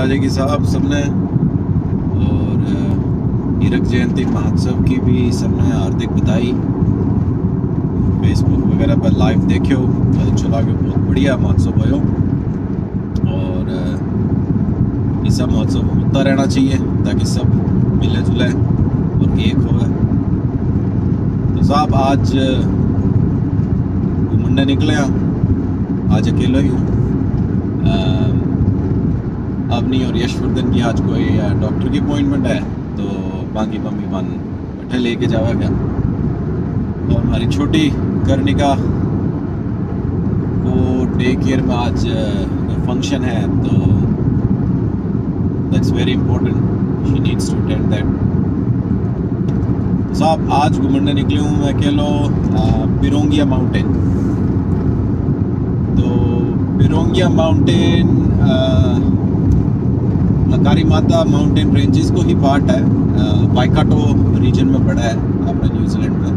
की साहब सबने। और हीरक जयंती महोत्सव की भी सबने हार्दिक बधाई। फेसबुक वगैरह पर लाइव देखियो पता चला कि बहुत बढ़िया महोत्सव हो। और ऐसा महोत्सव होता रहना चाहिए, ताकि सब मिले जुले और एक हो तो साहब, आज घूमने निकले हैं। आज अकेला ही हूँ। अवनी और यशवर्धन की आज कोई डॉक्टर की अपॉइंटमेंट है? तो बाकी मम्मी बन बैठे लेके जावा क्या? और हमारी छोटी कर्णिका को डे केयर में आज फ़ंक्शन है तो that's very important she needs to attend that साहब आज घूमने निकले हूँ, मैं कह लो पिरोंगिया माउंटेन तो पिरोंगिया माउंटेन लकारी माता माउंटेन रेंजेस को ही पार्ट है। वाइकाटो रीजन में पड़ा है अपने न्यूजीलैंड में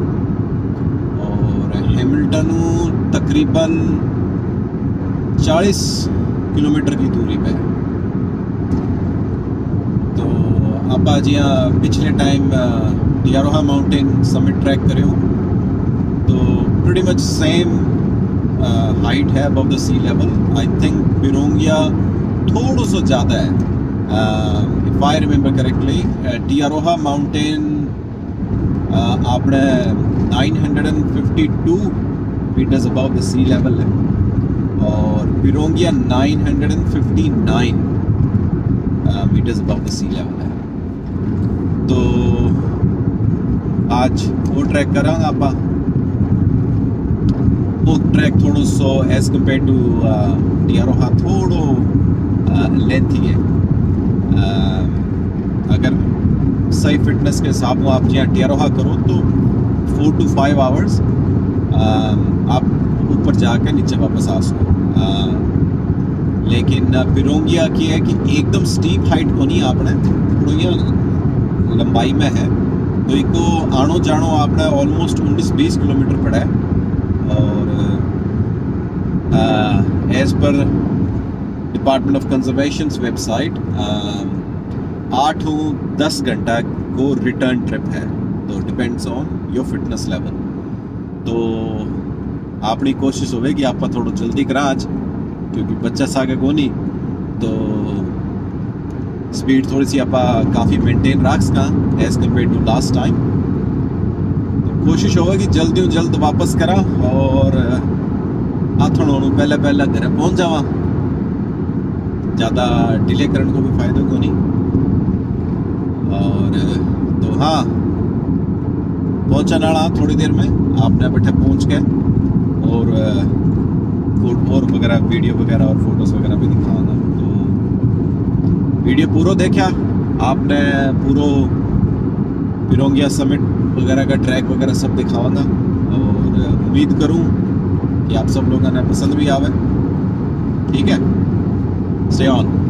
और हैमिल्टन तकरीबन 40 किलोमीटर की दूरी पे तो आप आज यहाँ पिछले time Te Aroha mountain summit track करे हो तो प्रीटी मच सेम हाइट है above the sea level I think Pirongia थोड़ा सा ज़्यादा है। if I remember correctly Te Aroha mountain આપણે 952 meters above the sea level है और Pirongia 959 meters above the sea level है तो आज वो ट्रैक करांगे आप वो ट्रैक थोड़ो so as compare to Te Aroha थोड़ो फिटनेस के हिसाब में आप जहाँ टेरोहा करो तो फोर टू फाइव आवर्स आप ऊपर जाकर नीचे वापस आ सको। लेकिन पिरोंगिया की है कि एकदम स्टीप हाइट को नहीं आपने, थोड़ी लंबाई में है। तो इको आनो जानो आपने ऑलमोस्ट उन्नीस बीस किलोमीटर पड़ा है। और as per department of conservation website आठ दस घंटा को रिटर्न ट्रिप है। तो depends on your fitness level तो अपनी कोशिश होगी आप थोड़ा जल्दी करा आज, क्योंकि बच्चा सागे को नहीं तो स्पीड थोड़ी सी आप काफ़ी मेंटेन रख सका as compare to last time तो कोशिश होगी जल्दी जल्द वापस करा और आथणों पहले पहले घर पहुँच जावा। ज़्यादा डिले करने को भी फ़ायदा को नहीं और तो हाँ पहुँचने वाला थोड़ी देर में आपने बैठे पहुँच के और फ़ूड और वगैरह, वीडियो वगैरह और फ़ोटोज़ वगैरह भी दिखाऊँगा तो वीडियो पूरा देखा। आपने पूरा पिरोंगिया समिट वगैरह का ट्रैक वगैरह सब दिखाऊँगा और, उम्मीद करूँ कि आप सब लोगों ने पसंद भी आवे। ठीक है? Stay on.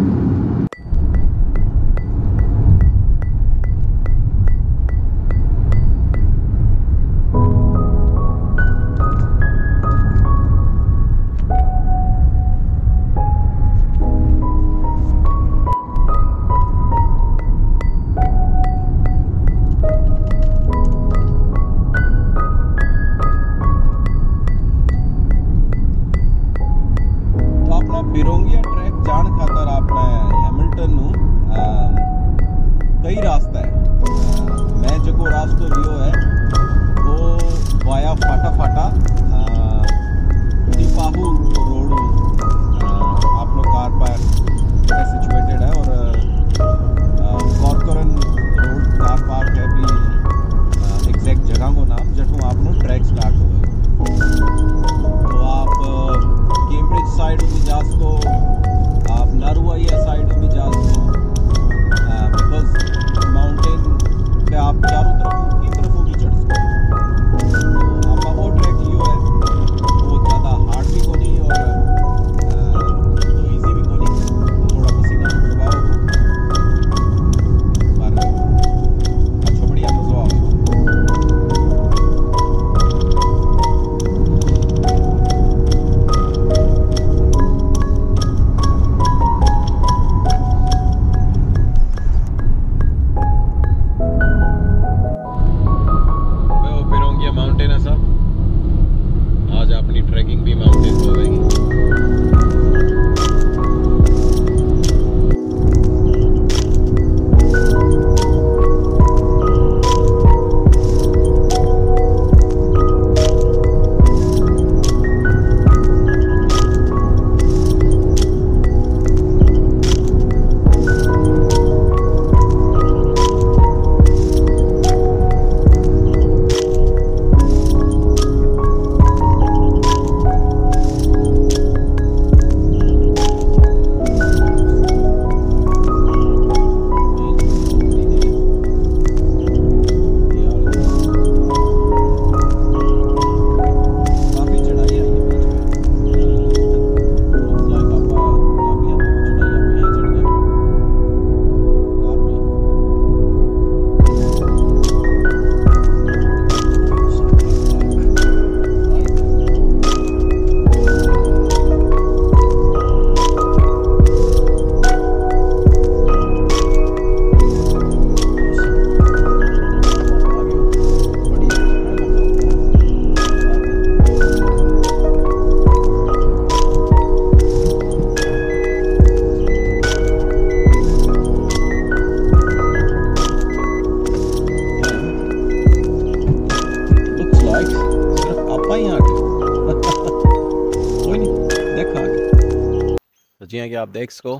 आप देख सको।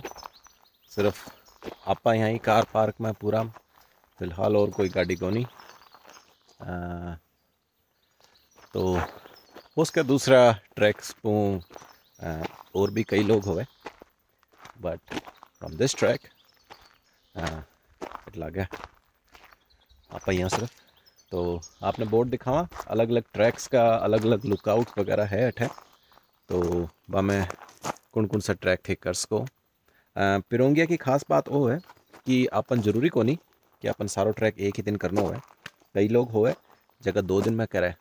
सिर्फ़ आप यहाँ ही कार पार्क में पूरा। फ़िलहाल और कोई गाड़ी को नहीं। आ, तो उसका दूसरा ट्रैक्स और भी कई लोग हुए but from this track it लगा आप यहाँ सिर्फ़। तो आपने बोर्ड दिखावा। अलग अलग ट्रैक्स का अलग अलग लुकआउट वगैरह है अठे। तो मैं कौन कौन सा ट्रैक थे कर सको पिरोंगिया की खास बात वो है कि अपन ज़रूरी को नहीं कि अपन सारो ट्रैक एक ही दिन करना हो कई लोग हो जगह दो दिन में करे।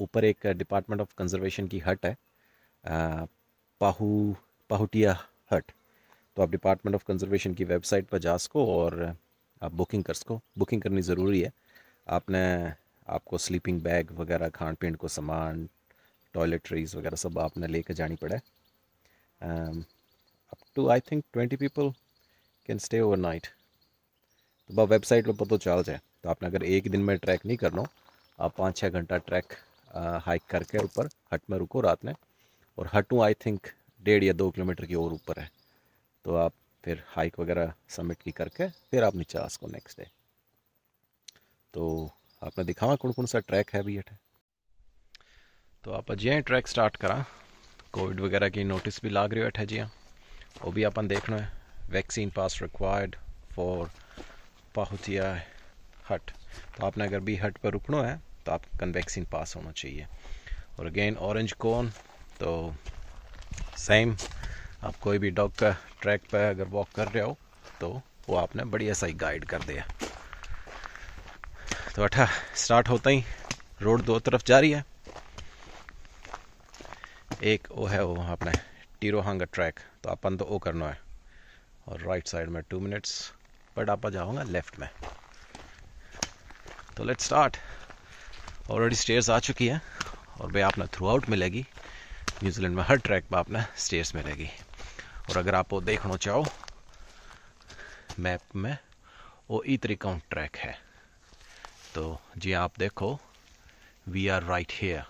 ऊपर एक डिपार्टमेंट ऑफ़ कंजर्वेशन की हट है। पाहू, पाहुटिया हट तो आप डिपार्टमेंट ऑफ़ कंजर्वेशन की वेबसाइट पर जा सको और आप बुकिंग कर सको। बुकिंग करनी ज़रूरी है। आपने, आपको स्लीपिंग बैग वगैरह खान पीन को सामान टॉयलेटरीज वगैरह सब आपने लेकर जानी पड़े। Up to I think twenty people can stay overnight तो वह वेबसाइट पर पता चल जाए। तो आपने अगर एक दिन में ट्रैक नहीं करना आप पाँच छः घंटा ट्रैक हाइक करके ऊपर हट में रुको रात में। और हटू आई थिंक डेढ़ या दो किलोमीटर की और ऊपर है। तो आप फिर हाइक वगैरह सबमिट की करके फिर आप नीचे आ सको नेक्स्ट डे तो आपने दिखावा कौन कौन सा ट्रैक है भी अठे तो आप जिया ट्रैक स्टार्ट करा। कोविड वगैरह की नोटिस भी लाग रही है जिया वो भी अपन देखना है। Vaccine pass required for Pahautea hut. तो आपने अगर बी हट पर रुकना है तो आप वैक्सीन पास होना चाहिए। और अगेन ऑरेंज कोन तो सेम आप कोई भी डॉग का ट्रैक पर अगर वॉक कर रहे हो तो वो आपने बढ़िया सही गाइड कर दिया। तो अठा स्टार्ट होता ही। रोड दो तरफ़ जा रही है। एक वो है वो अपने टीरोहांगा ट्रैक। तो अपन तो वो करना है। और राइट साइड में टू मिनट्स बट आप जाऊँगा लेफ़्ट में। तो लेट स्टार्ट ऑलरेडी स्टेयर्स आ चुकी है, और भाई आपने थ्रू आउट मिलेगी न्यूजीलैंड में हर ट्रैक पर आपने स्टेयर्स मिलेगी। और अगर आप वो देखना चाहो मैप में, वो ई तरीका ट्रैक है। तो जी आप देखो वी आर राइट हेयर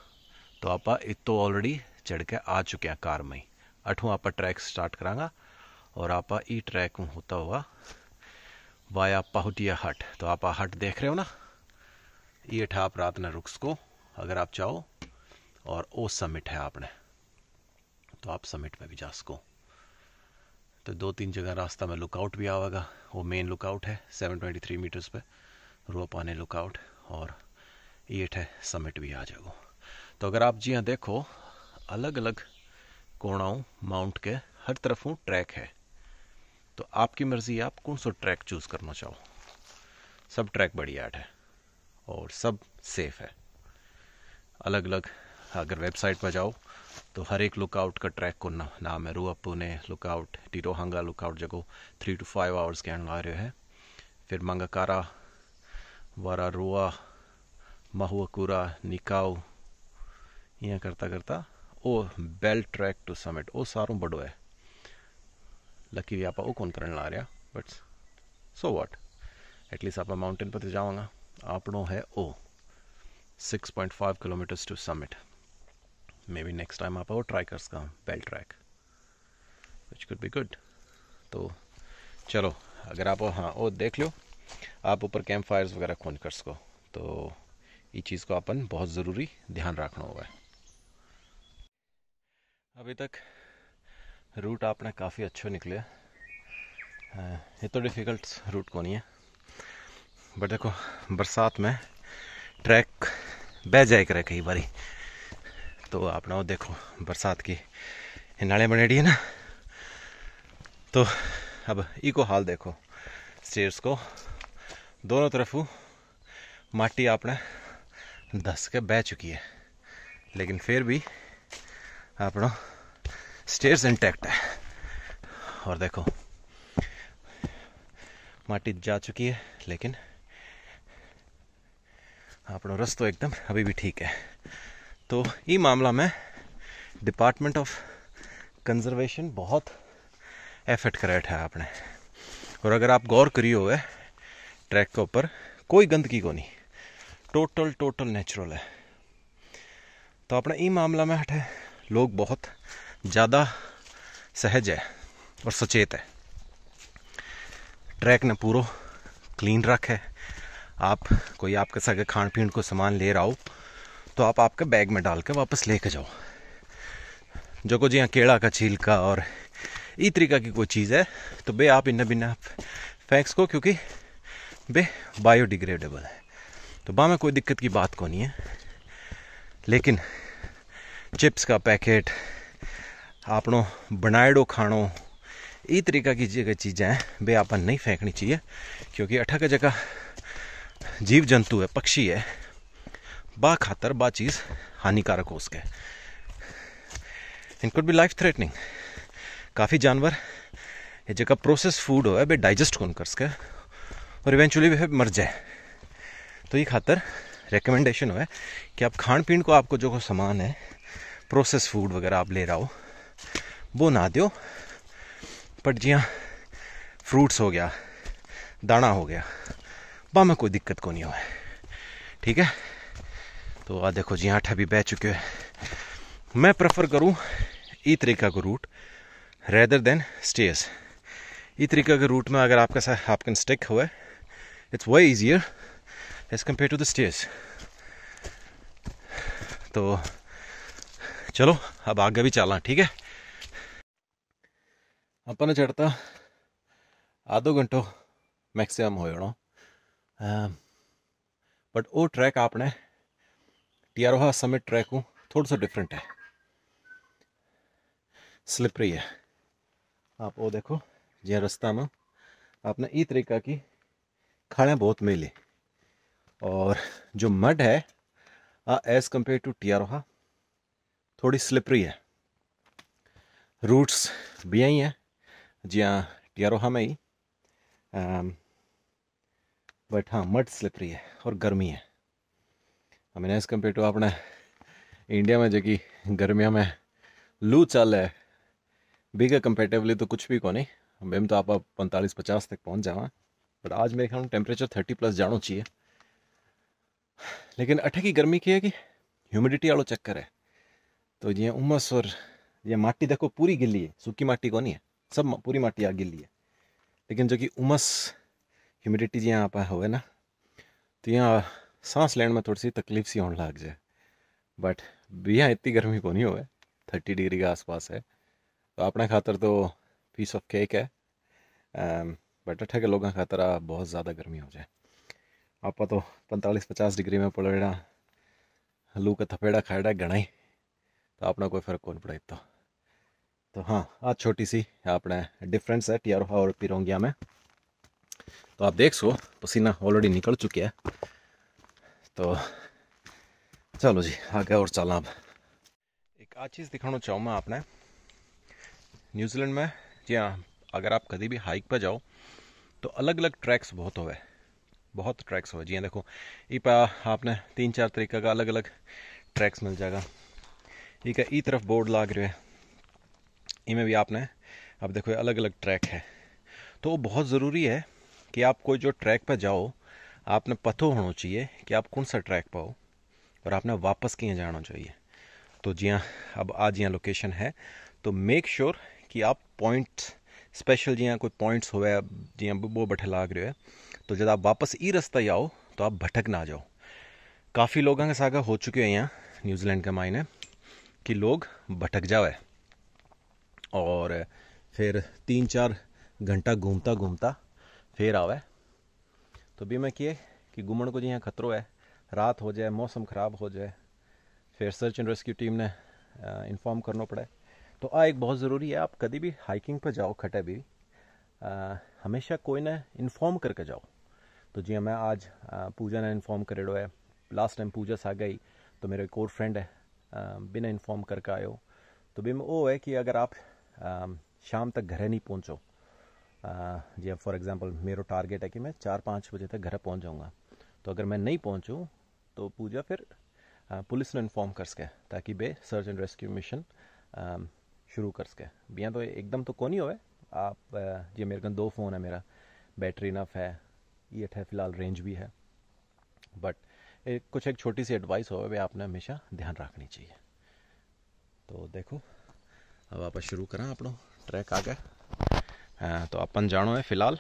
तो आप इतो ऑलरेडी चढ़ के आ चुके हैं कार में अठों आप ट्रैक स्टार्ट करांगा और आप ई ट्रैक होता हुआ वाया पाहुटिया हट। तो आप हट देख रहे हो ना? ये ठा आप रात ने रुक्स को, अगर आप चाहो। और ओ समिट है आपने। तो आप समिट में भी जा सको। तो दो तीन जगह रास्ता में लुकआउट भी आवेगा। वो मेन लुकआउट है 723 मीटर्स पे। रो पाने लुकआउट और एट है, समिट भी आ जाएगा तो अगर आप जी हाँ देखो अलग अलग कोणाओं माउंट के हर तरफ़ ट्रैक है। तो आपकी मर्ज़ी आप कौन सा ट्रैक चूज़ करना चाहो? सब ट्रैक बढ़िया है और सब सेफ़ है। अलग अलग अगर वेबसाइट पर जाओ तो हर एक लुकआउट का ट्रैक को ना, नाम है। Ruapane lookout Tirohanga lookout जगह थ्री टू फाइव आवर्स के रहे हैं। फिर मंगकारा वारा रुआ महुआकुरा निकाउ ईअं करता करता ओ बेल ट्रैक टू समिट ओ सारो बड़ो है। लकी आप वो कौन करने ला रहा but so what at least आप माउंटेन पर तो जाऊँगा। आपनो है ओ 6.5 kilometres to summit may be next time आप ट्राई कर सका Bell track which could be good तो चलो, अगर आप हाँ वो देख लो, आप ऊपर कैंप फायर्स वगैरह खोज कर सको तो ये चीज़ को अपन बहुत ज़रूरी ध्यान रखना होगा। अभी तक रूट आपने काफ़ी अच्छे निकले ये तो डिफ़िकल्ट रूट को नहीं है? बट देखो, बरसात में ट्रैक बह जाए करे कई बारी। तो आप वो देखो, बरसात की नाले बनेड़ी है ना। तो अब ई को हाल देखो स्टेयर्स को। दोनों तरफ़ माटी आपने धस के बह चुकी है। लेकिन फिर भी अपना स्टेयर्स इंटैक्ट है। और देखो, माटी जा चुकी है, लेकिन अपना रस्तो एकदम अभी भी ठीक है। तो ये मामला में डिपार्टमेंट ऑफ़ कंजर्वेशन बहुत एफर्ट कर है आपने। और अगर आप गौर करी हो ट्रैक के ऊपर कोई गंदगी को नहीं टोटल टोटल नेचुरल है। तो अपना ये मामला में हटे लोग बहुत ज़्यादा सहज है और सचेत है। ट्रैक ने पूरा क्लीन रख है। आप कोई आपके साथ खान पीन को सामान ले रहा हो तो आप आपके बैग में डाल के वापस लेके जाओ। जो को जी केड़ा का, छिलका और ई तरीका की कोई चीज़ है तो बे आप इन्ना बिना फेंक्स को, क्योंकि बे बायोडिग्रेडेबल है। तो बा में कोई दिक्कत की बात को नहीं है। लेकिन चिप्स का पैकेट, आपनो बनाएडो खानो ई तरीका की जगह चीज़ें हैं, बे आपन नहीं फेंकनी चाहिए, क्योंकि अठा का जगह जीव जंतु है, पक्षी है, बा खातर बा चीज़ हानिकारक हो सके। इन कुड बी लाइफ थ्रेटनिंग काफ़ी जानवर, ये जगह प्रोसेस फ़ूड हो, बे डाइजेस्ट कौन कर सके, और इवेंचुअली वे मर जाए। तो ये खातर रिकमेंडेशन हो है कि आप खान पीन को आपको जो सामान है प्रोसेस फ़ूड वगैरह आप ले रहा हो, वो ना दो। बट जी हाँ फ्रूट्स हो गया, दाना हो गया बा में कोई दिक्कत को नहीं हो। ठीक है? तो आ देखो, जी आठ अभी बह चुके हैं। मैं प्रेफर करूँ ई तरीका का रूट रेदर देन स्टेयर्स ई तरीका के रूट में अगर आपका साथ आप कैन स्टिक हुआ it's way easier as compare to the stairs तो चलो, अब आगे भी चलना, ठीक है? अपन चढ़ता आधो घंटो मैक्सिमम हो बट वो ट्रैक आपने, टियारोहा समिट ट्रैक थोड़ा सा डिफरेंट है। स्लिपरी है। आप वो देखो जो रास्ता में आपने ई तरीका की खाने बहुत मिले। और जो मड है एज कंपेयर टू टियारोहा थोड़ी स्लिपरी है। रूट्स भी यही हैं जी हाँ टियारोहा में ही। बट हाँ मट स्लिपरी है और गर्मी है। मीन एज कंपेयर टू अपने इंडिया में, जो कि गर्मियों में लू चल है बिग कंपेरेटिवली तो कुछ भी को नहीं। मैम तो आप पैंतालीस पचास तक पहुँच जावा। बट आज मेरे ख्याल में टेम्परेचर थर्टी प्लस जानो चाहिए। लेकिन अठे की गर्मी की है कि ह्यूमिडिटी वालों चक्कर है। तो ये उमस और ये माटी देखो पूरी गिल्ली है, सूखी माटी को नहीं है? सब पूरी माटी आ गिल्ली है। लेकिन जो कि उमस ह्यूमिडिटी जी यहाँ पर हो ना तो यहाँ सांस लेने में थोड़ी सी तकलीफ़ सी होने लग जाए। बट यहाँ इतनी गर्मी को नहीं हो थर्टी डिग्री के आसपास है। तो अपने खातर तो पीस ऑफ़ केक है। बट अठे के लोगों खातर बहुत ज़्यादा गर्मी हो जाए। आप तो पैंतालीस पचास डिग्री में पड़ेगा लू का थपेड़ा खाएड़ा घना ही। तो अपना कोई फ़र्क कौन पड़ा तो तो हाँ आज छोटी सी अपने डिफरेंस है टियारोहा और पिरोंगिया में। तो आप देख सो, पसीना ऑलरेडी निकल चुके हैं। तो चलो जी, आगे और चलना अब। एक आज चीज़ दिखाना चाहूँ मैं आपने। न्यूजीलैंड में, जी हाँ अगर आप कभी भी हाइक पर जाओ तो अलग अलग ट्रैक्स बहुत हो बहुत ट्रैक्स हो जी हाँ देखो ये आपने तीन चार तरीके का अलग अलग ट्रैक्स मिल जाएगा। ठीक है ई तरफ़ बोर्ड लाग रहे हैं? इनमें भी आपने, अब देखो अलग अलग ट्रैक है। तो वो बहुत ज़रूरी है कि आप कोई जो ट्रैक पर जाओ, आपने पतो होना चाहिए कि आप कौन सा ट्रैक पर हो और आपने वापस किए जाना चाहिए। तो जी हाँ अब आज यहाँ लोकेशन है। तो मेक श्योर sure कि आप पॉइंट स्पेशल जी कोई पॉइंट्स हो जी वो बैठे लाग रहे हो। तो जब आप वापस ई रास्ता आओ तो आप भटक ना जाओ। काफ़ी लोगों के सागा हो चुके हैं यहाँ, न्यूजीलैंड के मायने। कि लोग भटक जावे। और फिर तीन चार घंटा घूमता घूमता फिर आवे। तो भी मैं किए कि घूमन को जी यहाँ खतरो है रात हो जाए मौसम ख़राब हो जाए फिर सर्च एंड रेस्क्यू टीम ने इन्फॉर्म करना पड़े। तो आ एक बहुत ज़रूरी है आप कभी भी हाइकिंग पर जाओ खटे भी आ, हमेशा कोई ने इन्फॉर्म करके जाओ। तो जी मैं आज आ, पूजा ने इन्फॉर्म करेड़ो है। लास्ट टाइम पूजा सा गई तो मेरा एक और फ्रेंड है बिना इन्फॉर्म करके आयो तो भी वो है कि अगर आप शाम तक घर नहीं पहुँचो जी फॉर एग्जांपल मेरा टारगेट है कि मैं चार पाँच बजे तक घर पहुँच जाऊँगा। तो अगर मैं नहीं पहुंचूं तो पूजा फिर पुलिस ने इन्फॉर्म कर सके, ताकि बे सर्च एंड रेस्क्यू मिशन शुरू कर सके। बिया तो एकदम तो कौन ही हो आप जी मेरे दो फ़ोन है मेरा बैटरी इनफ है, ये है फ़िलहाल रेंज भी है। बट एक, कुछ एक छोटी सी एडवाइस हो वे आपने हमेशा ध्यान रखनी चाहिए। तो देखो, अब आप शुरू करें अपना ट्रैक आ गए तो अपन जानो है फ़िलहाल।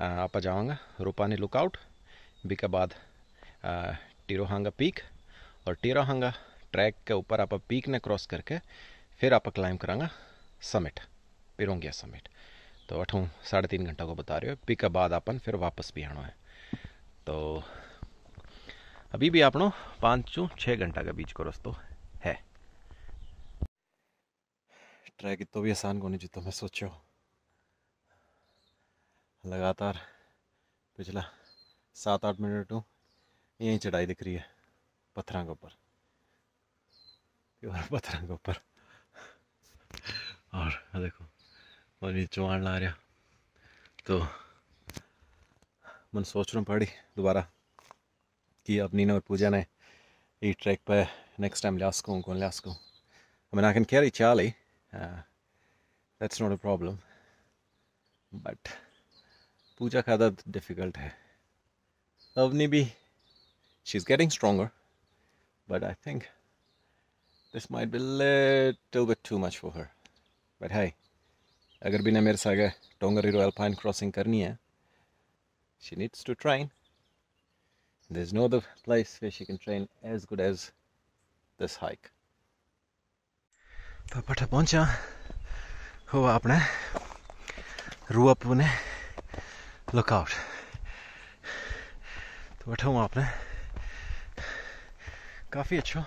आप जाऊँगा रूपानी लुकआउट बी के बाद टीरोहांगा पीक और टीरोहांगा ट्रैक के ऊपर आप पीक ने क्रॉस करके फिर आप क्लाइंब करांगा समिट पिरोंगिया समिट तो अठों साढ़े तीन घंटा को बता रहे हो पीक के बाद अपन फिर वापस भी आना है। तो अभी भी आपनो पाँच चू छः घंटा का बीच को रस्तो है। ट्रैक तो भी आसान को नहीं जितो मैं सोचो लगातार पिछला सात आठ मिनट टू यहीं चढ़ाई दिख रही है पत्थर के ऊपर। पत्थर के ऊपर। और देखो ये चौहान ला रहा तो मन सोच रहा हूँ पड़ी दोबारा। कि अब नीना और पूजा ने ये ट्रैक पे नेक्स्ट टाइम लिया सकूँ कौन लिया सकूँ I mean, I can carry Charlie. Uh, that's not a problem. But पूजा का आदत डिफ़िकल्ट है अवनी भी she is getting stronger but I think this might be little bit too much for her but है अगर भी ने मेरे साथ टोंगरी रॉयल पाइन क्रॉसिंग करनी है she needs to train there's no other place where she can train as good as this hike. तो पठा पहुँचा। हो आपने रूअप ने लुकआउट तो बैठा हूँ आपने काफ़ी अच्छा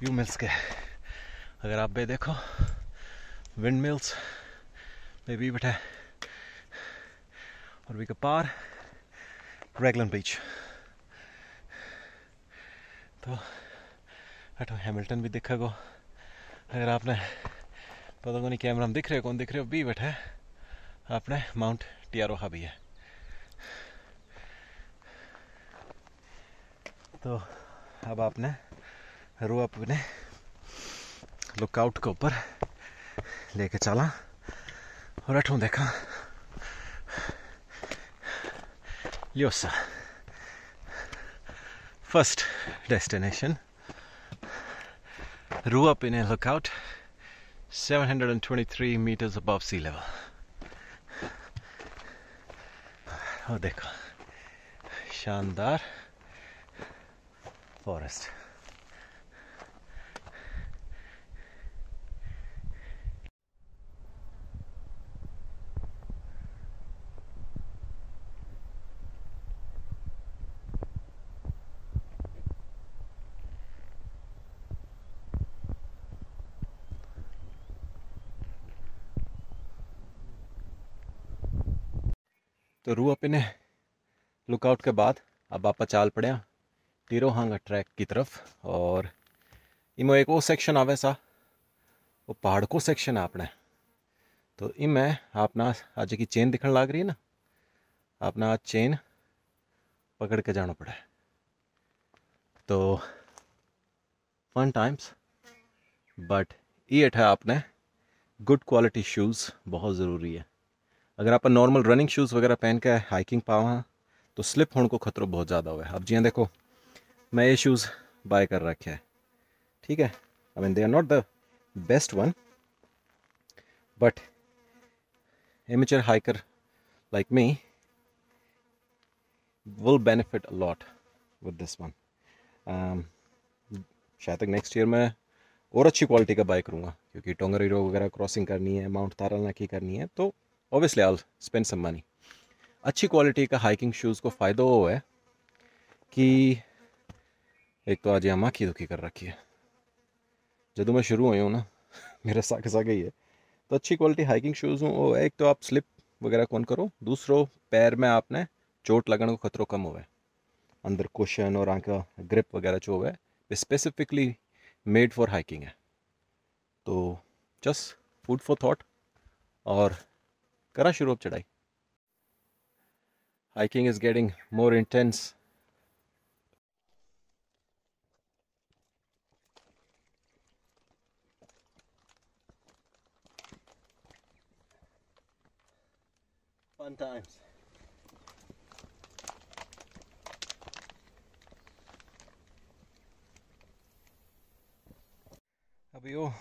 व्यू मिल्स के। अगर आप बे देखो विंड मिल्स में भी बैठे। और भी पार रेगलन बीच तो बैठो हैमिल्टन भी दिखा गो। अगर आपने पता को नहीं कैमरा में दिख रहे कौन दिख रहे हो? भी बैठे आपने माउंट टियारोहा भी है। तो अब आपने रो अपने लुकआउट के ऊपर लेके चला और अठों देखा। Ljosa. First destination, Ruapine Lookout, 723 meters above sea level. और देखो शानदार फॉरेस्ट तो रू अपने लुकआउट के बाद अब आप चाल पड़े टीरोहांगा ट्रैक की तरफ़ और इमो एक वो सेक्शन आवे सा, वो पहाड़ को सेक्शन है अपने। तो इमें अपना आज की चेन दिखने लग रही है ना अपना चेन पकड़ के जाना पड़ा। तो फन टाइम्स बट ये है आपने गुड क्वालिटी शूज़ बहुत ज़रूरी है। अगर आप नॉर्मल रनिंग शूज़ वगैरह पहन के हाइकिंग पावा तो स्लिप होने को खतरा बहुत ज़्यादा हुआ है। अब जी देखो, मैं ये शूज़ बाय कर रखे है। ठीक है? I mean they are not the best one but amateur hiker like me will benefit a lot with this one शायद तक नेक्स्ट ईयर में और अच्छी क्वालिटी का बाइक करूँगा, क्योंकि टोंगरी रोड वगैरह क्रॉसिंग करनी है माउंट ताराना की करनी है तो obviously I spend some money अच्छी क्वालिटी का हाइकिंग शूज़ को फ़ायदा वो है कि एक तो आज यहाँ की दुखी कर रखी है। जब मैं शुरू हुई हूँ ना, मेरे सागे सागे ही है। तो अच्छी क्वालिटी हाइकिंग शूज़ हूँ एक तो आप स्लिप वगैरह कौन करो, दूसरों पैर में आपने चोट लगने को खतरों कम हुआ है अंदर कुशन और आँख ग्रिप वगैरह जो हुआ है स्पेसिफिकली मेड फॉर हाइकिंग है। तो जस्ट फ़ूड फॉर थाट और करा शुरू अब चढ़ाई hiking is getting more intense. अभी वो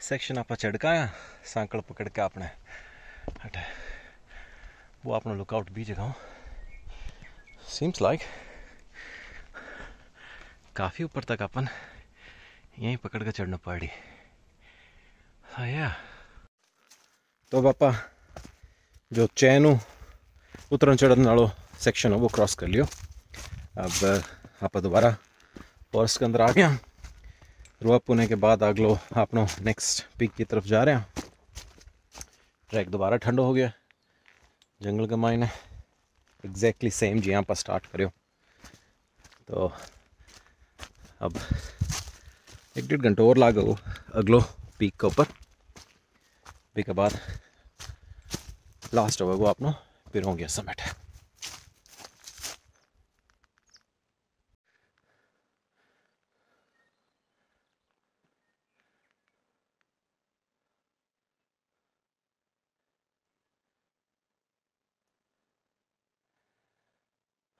सेक्शन आप चढ़ का आया, सांकड़ पकड़ के आपने हटे। वो अपना लुकआउट भी जगह सीम्स लाइक काफ़ी ऊपर तक अपन यहीं पकड़ के चढ़ना पड़ी हाँ तो पापा, जो चैन उतरण चढ़ने वालों सेक्शन है, वो क्रॉस कर लियो। अब, आप दोबारा फॉरेस्ट के अंदर आ गया रुआ पुने के बाद अगलो अपनो नेक्स्ट पिक की तरफ़ जा रहे हैं। ट्रैक दोबारा ठंडो हो गया। जंगल के मायने एग्जैक्टली सेम जी, यहाँ पर स्टार्ट करो तो अब एक डेढ़ घंटे और लागो अगलो पीक के ऊपर। पीक के बाद लास्ट होगा वो अपनो फिर हो गया समिट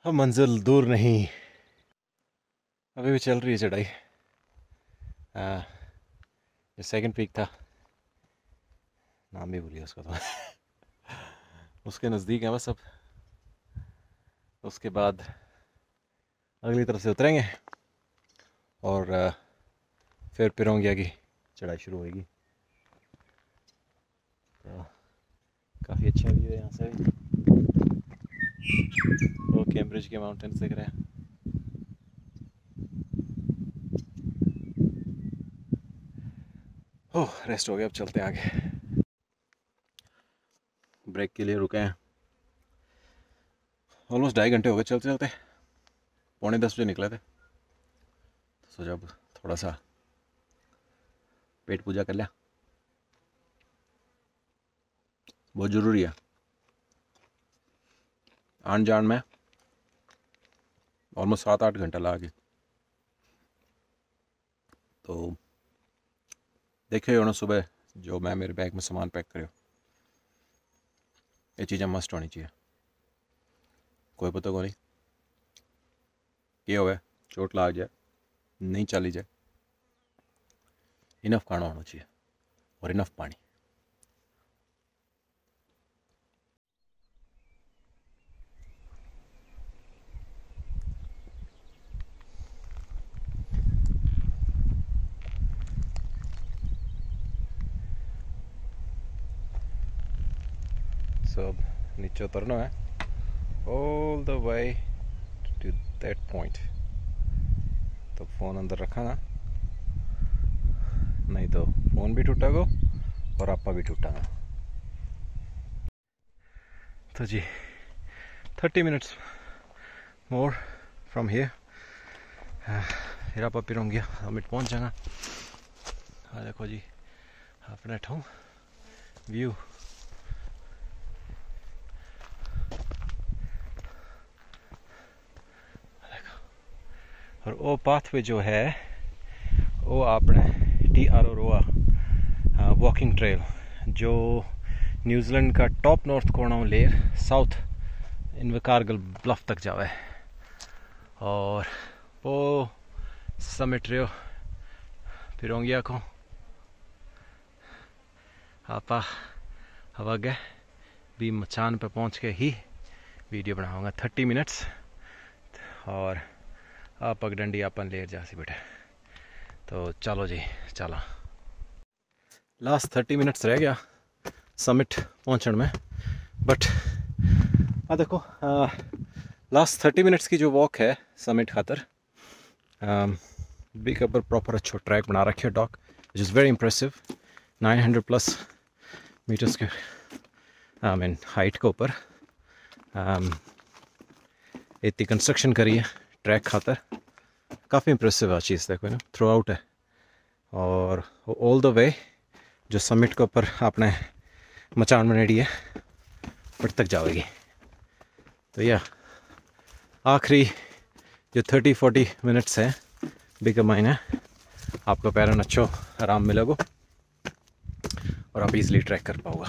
अब मंजिल दूर नहीं। अभी भी चल रही है चढ़ाई। ये सेकंड पीक था। नाम भी भूलिए उसका तो। उसके नज़दीक है बस अब। उसके बाद अगली तरफ़ से उतरेंगे और फिर पिरोंगिया की चढ़ाई शुरू होगी तो काफ़ी अच्छा व्यू है यहाँ से वो कैम्ब्रिज के माउंटेन्स दिख रहे हैं। ओह रेस्ट हो गया, अब चलते हैं आगे। ब्रेक के लिए रुके हैं। ऑलमोस्ट ढाई घंटे हो गए, चलते चलते। पौने दस बजे निकले थे। तो जब थोड़ा सा पेट पूजा कर लिया। बहुत ज़रूरी है। आन जान में। ऑलमोस्ट सात आठ घंटा लगा के। तो देखे हो ना सुबह, जो मैं मेरे बैग में सामान पैक करो ये चीज़ें मस्ट होनी चाहिए। कोई पता को नहीं। ये हो चोट लाग जाए, नहीं चली जाए। इनफ खाना होना चाहिए और इनफ पानी। So नीचे उतरना है all the way to that point तो फ़ोन अंदर रखा ना। नहीं तो फ़ोन भी टूटा गो और आपा भी टूटेगा तो जी thirty minutes more from here फिर आप फिर होंगे समिट पहुँच जाएगा हाँ देखो जी अपने ठाऊ व्यू और वो पाथवे जो है वो आपने Te Araroa walking trail जो न्यूजीलैंड का टॉप नॉर्थ कोना लेर साउथ इन कारगिल ब्लफ तक जावे। और वो समिट रहे फिरोंगिया को आपा हवा गए भी मचान पे पहुँच के ही वीडियो बनाऊँगा थर्टी मिनट्स और आप पगडंडी अपन लेर जा सी बेटे तो चलो जी चलो। लास्ट थर्टी मिनट्स रह गया समिट पहुँचने में। बट आ देखो आ, लास्ट थर्टी मिनट्स की जो वॉक है समिट खातर बिग अपर प्रॉपर अच्छा ट्रैक बना रखे DOC which is very impressive 900 plus metres के आई मीन हाइट के ऊपर इतनी कंस्ट्रक्शन करी है। ट्रैक खातर काफ़ी इंप्रेसिव है चीज़, देखो ना थ्रू आउट है। और ऑल द वे जो समिट के ऊपर आपने मचान बनेड़ी है ऊपर तक जाएगी तो यह आखिरी जो थर्टी फोर्टी मिनट्स है बिग माइन है। आपको पैरन अच्छो आराम मिलेगा और आप इजीली ट्रैक कर पाओगे।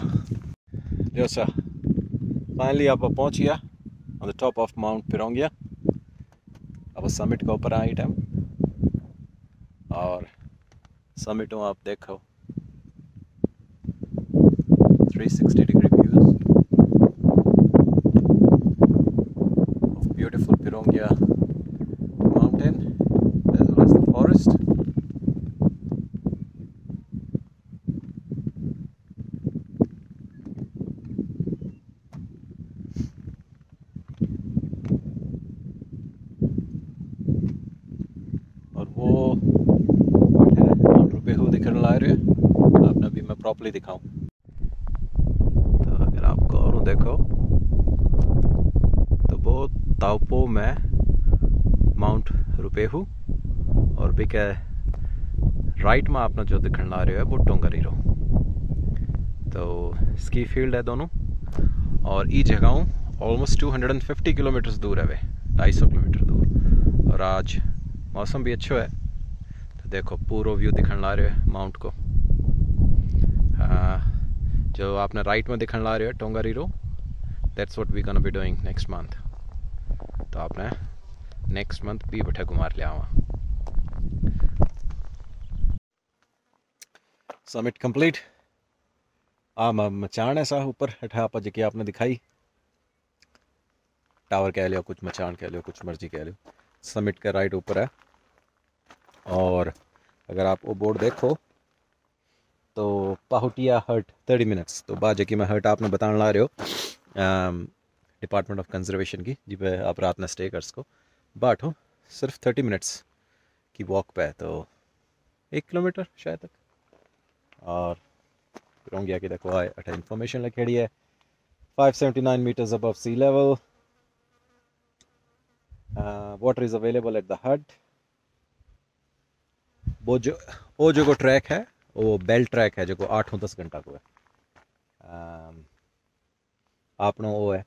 जो सा फाइनली आप पहुँच गया on the top of Mount Pirongia अब समिट के ऊपर आई टाइम और समिट आप देखो। 360 degree views of beautiful Pirongia mountain as well as ला रहे हो। आपने अभी मैं प्रॉपरली दिखाऊँ। तो अगर आपको और देखो तो वो ताउपो में माउंट रुपेहू और भी क्या राइट में आपने जो दिखने ला रहे हो, वो टोंगरीरो तो स्की फ़ील्ड है दोनों, और ई जगहों ऑलमोस्ट 250 किलोमीटर दूर है वे 250 किलोमीटर दूर। और आज मौसम भी अच्छा है। देखो पूरा व्यू दिखने ला रहे हो माउंट को। आ, जो आपने राइट में दिखने ला रहे हो Tongariro that's what we gonna be doing next month तो आपने नेक्स्ट मंथ भी बैठे घुमार लिया वहाँ समिट कंप्लीट आ मचान है सा ऊपर हेठा आप जी आपने दिखाई। टावर कह लियो कुछ मचान कह लियो कुछ मर्ज़ी कह लियो। समिट के राइट ऊपर है। और अगर आप वो बोर्ड देखो तो पाहुटिया हट थर्टी मिनट्स तो बाद जबकि मैं हर्ट आपने बताने ला रहे हो डिपार्टमेंट ऑफ़ कंजर्वेशन की जी पे आप रात में स्टे कर सको। बाट हो सिर्फ़ थर्टी मिनट्स की वॉक पे तो एक किलोमीटर शायद तक। और रोंगिया की देखो आए अठा इंफॉर्मेशन लिखेड़ी है। 579 meters above sea level uh, water is available at the hut वो जो वो जो ट्रैक है, वो बेल ट्रैक है, जो आठ दस घंटा को है। आपनो वो है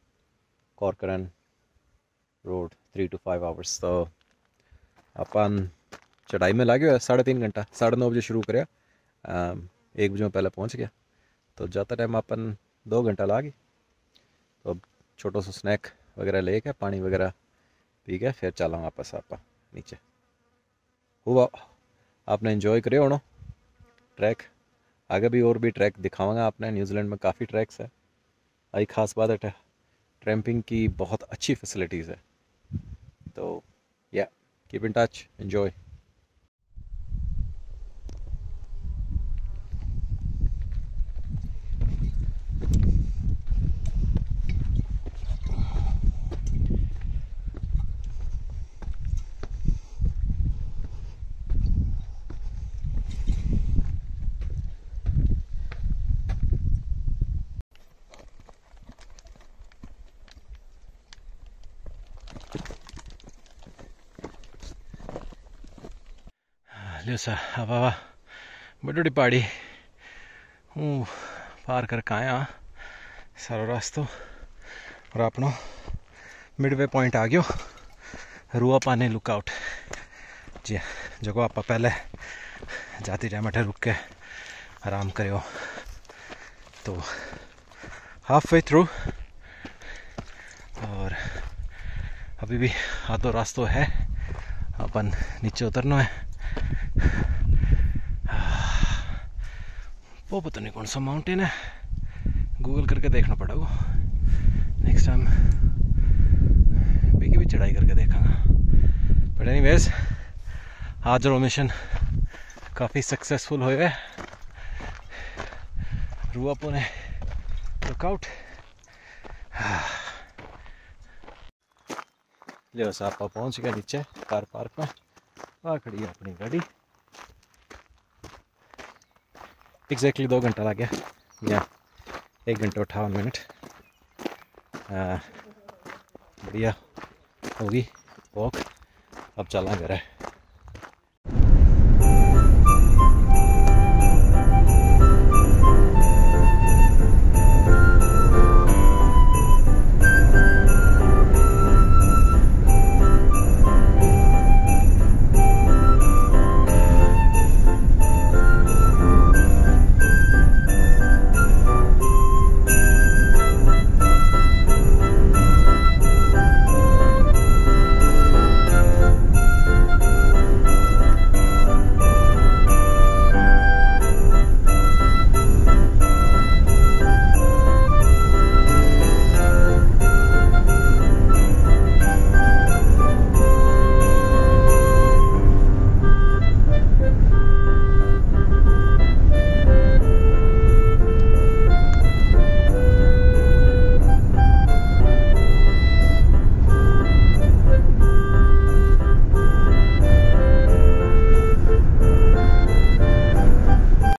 Corcoran road three to five hours तो अपन चढ़ाई में लागे है, साढ़े तीन घंटा, साढ़े नौ बजे शुरू कराया एक बजे में पहले पहुँच गया। तो जाता टाइम अपन दो घंटा ला लागे। तो अब छोटो सा स्नैक वगैरह ले लेके, पानी वगैरह पी के, फिर चला वापस आप नीचे। हुआ। आपने इन्जॉय करे होना ट्रैक आगे भी और भी ट्रैक दिखाऊँगा आपने न्यूजीलैंड में काफ़ी ट्रैक्स है। आई खास बात है ट्रैम्पिंग की बहुत अच्छी फैसिलिटीज़ है। तो या कीप इन टच एंजॉय લ્યો अब आवा बड़ी पहाड़ी। हूँ, पार करके आया। सारा रास्तो और अपनो मिडवे पॉइंट आ गयो। रुआ पाने लुकआउट जी जगह आप पहले जाती टाइम अठे रुक के आराम करो तो हाफ़ वे थ्रू और अभी भी आधो रास्तो है। अपन नीचे उतरना है। वो पता नहीं कौन सा माउंटेन है। गूगल करके देखना पड़ा वो नेक्स्ट टाइम भी भी चढ़ाई करके देखांगा। बट एनी वेज आज जो मिशन काफ़ी सक्सेसफुल हुए। रुआपो ने वर्कआउट लियो सापा पहुँच गया नीचे कार पार्क में। आ खड़ी है अपनी गाड़ी। एग्जैक्टली दो घंटा लग गया। या, एक घंटा अठावन मिनट। बढ़िया, होगी। वॉक अब चलना घर है